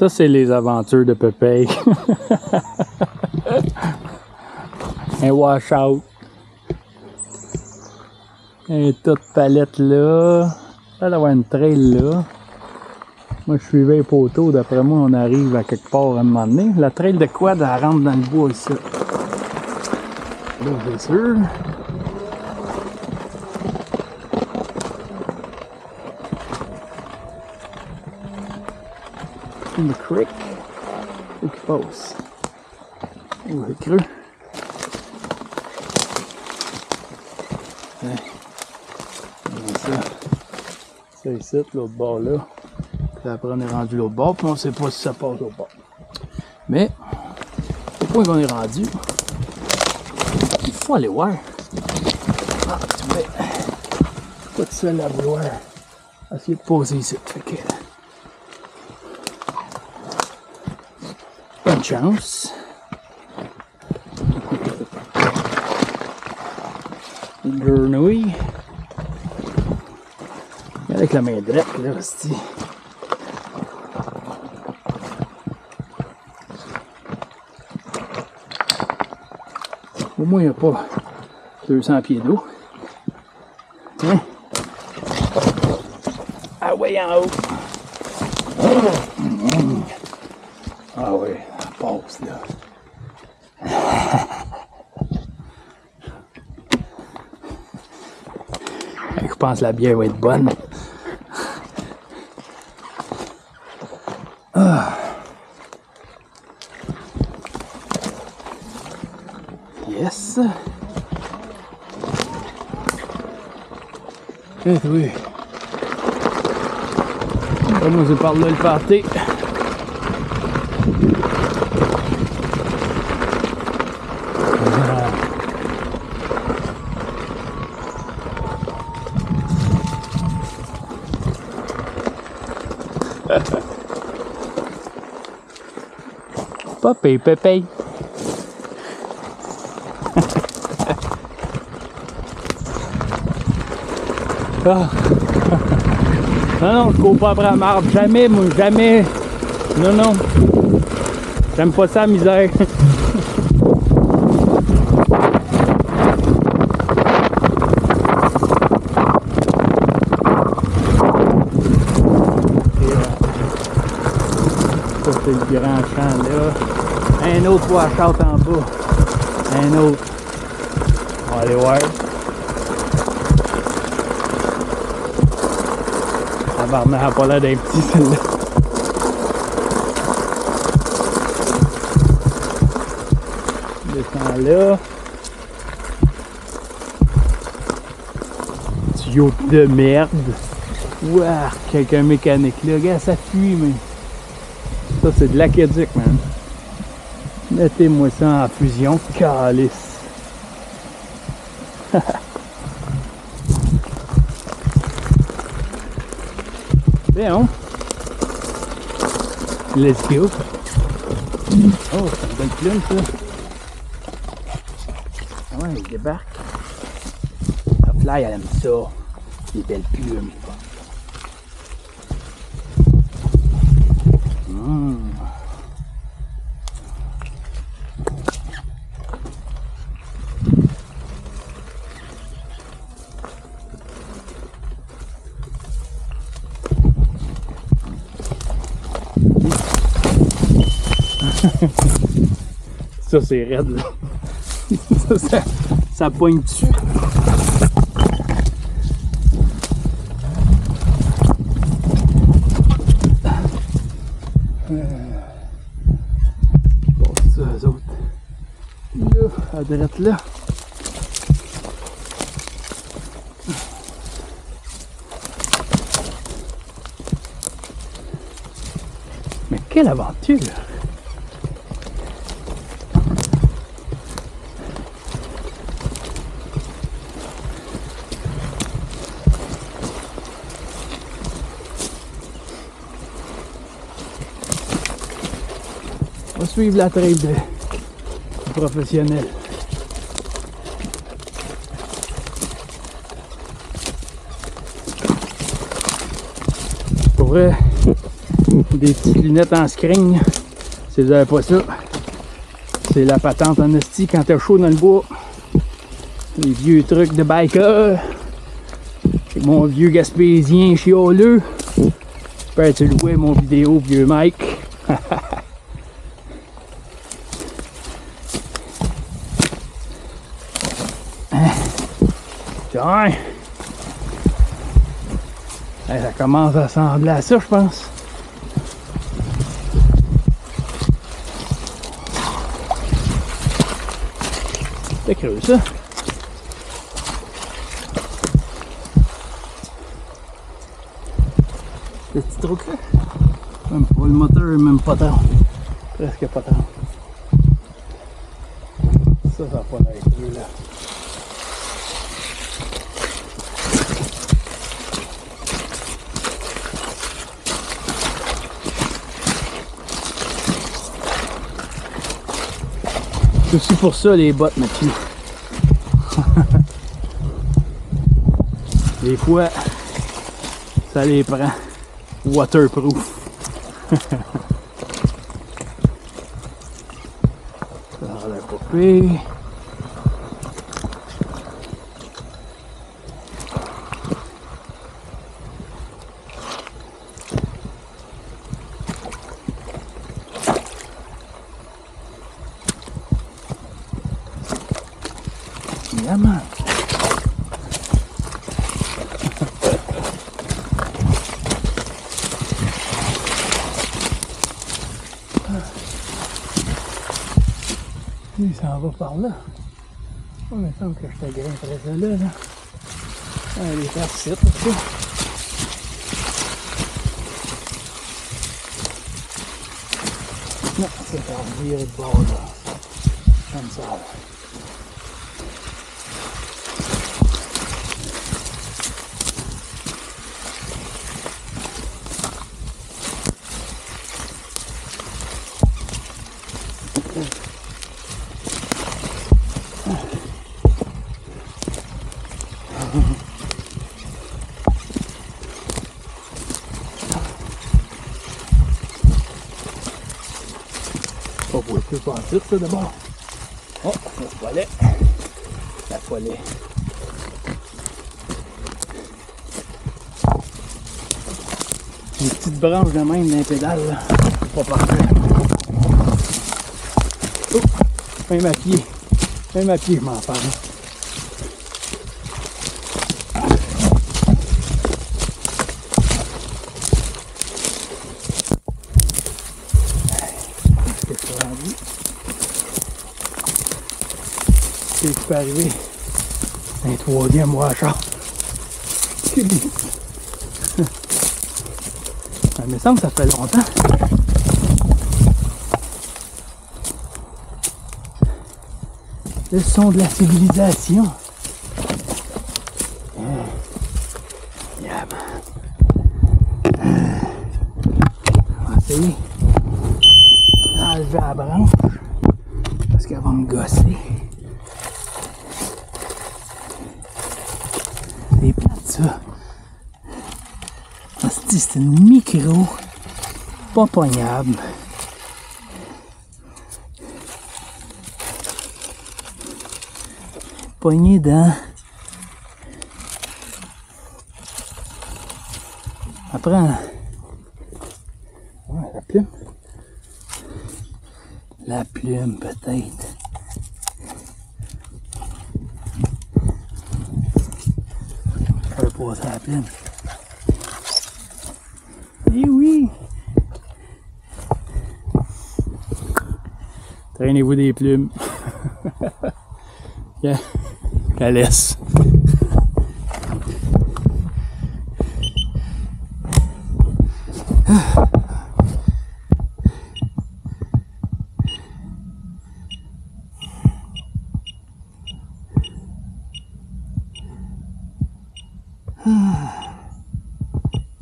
Ça, c'est les aventures de Pépé. Un washout. Un tas de palettes là. Ça d'avoir une trail là. Moi, je suivais les poteaux. D'après moi, on arrive à quelque part à un moment donné. La trail de quad, elle rentre dans le bois ici. Là, c'est sûr. The creek. Où qu'il passe? Où est creux? Ça. Ça ici, l'autre bord là. Puis après on est rendu l'autre bord, puis on sait pas si ça passe au bord. Mais, au point qu'on est rendu, il faut aller voir. Ah, tu mets pas de seul à vouloir essayer de poser ici. Fait que, bonne chance. Une grenouille. Avec la main droite, là, hostie. Au moins, il n'y a pas 200 pieds d'eau. Tiens. Ah ouais, en haut. Ah ouais, ça passe là. Je pense que la bière va être bonne. Ah. Yes. Eh oui. Comment c'est par là le party? Ah. Papi, Pepe. Ah. Non, non, je cours pas après la marde. Jamais, moi, jamais. Non, non. J'aime pas ça, misère. C'est le grand champ là. Un autre washout en bas. Un autre. On va aller voir. Tabarnak, elle a pas l'air d'un petit celle-là. Descends là. Tuyau de merde. Ouah, quelqu'un mécanique là. Regarde, ça fuit, mais. Ça, c'est de l'aqueduc, man. Mettez-moi ça en fusion. Calice. Bien. Let's go. Oh, c'est une belle plume, ça. Ah ouais, il débarque. La fly, elle aime ça. Les belles plumes. Mmh. Ça, c'est raide, là. ça, ça, dessus. Bon, ça, eux autres. Là, à droite là. Quelle aventure! On va suivre la trail de professionnel. Pour vrai, Des petites lunettes en screen. Si vous avez pas ça, c'est la patente en esti quand t'es chaud dans le bois. Les vieux trucs de biker. C'est mon vieux gaspésien chioleux. J'espère que tu louais mon vidéo, vieux Mike. Tiens. Ça commence à ressembler à ça, je pense. C'est creux, ça. Ce petit truc-là. Même pas le moteur, même pas tant. Presque pas tant. Ça, ça va pas l'air creux, là. C'est aussi pour ça les bottes, Mathieu. Des fois, ça les prend waterproof. ça a l'air pas pire. Yeah, man. Il s'en va par là. Oh, il me semble que je te grimperais ça là, là. Ah, les faire c'est pour ça. Non, c'est par virer de bord, là. Comme ça, là. Pas pour plus pas en tout, ça d'abord. Oh, le poilet. La poilet. Une petite branche de même d'un pédale, là. Pas parfait. Oh, à pied. Même à pied, je m'en parle. C'est qui peut arriver? Un troisième washer. Ça me semble que ça fait longtemps. Le son de la civilisation. Ah. Yeah. Ah. On va essayer d'enlever la branche parce qu'elle va me gosser. C'est plate ça. C'est une micro, pas pognable. Poignée dans. Après, ouais, la plume. La plume, peut-être. À la plume. Eh oui! Traînez-vous des plumes. la laisse.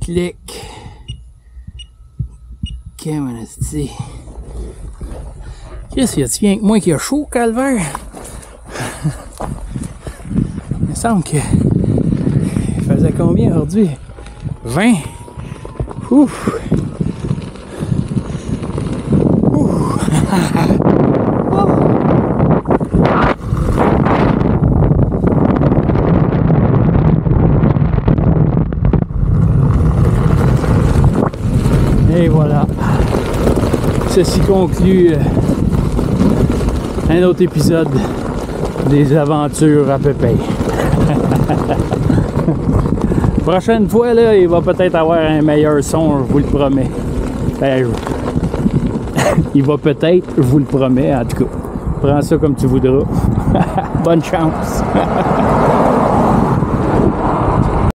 Clic. Qu'est-ce qu'il y a rien que moi qui a chaud, calvaire? Il me semble que. Il faisait combien aujourd'hui? 20? Ouf! Et voilà. Ceci conclut euh, un autre épisode des aventures à Pépé. Prochaine fois, là, il va peut-être avoir un meilleur son, je vous le promets. Ben, il va peut-être, je vous le promets, en tout cas. Prends ça comme tu voudras. Bonne chance.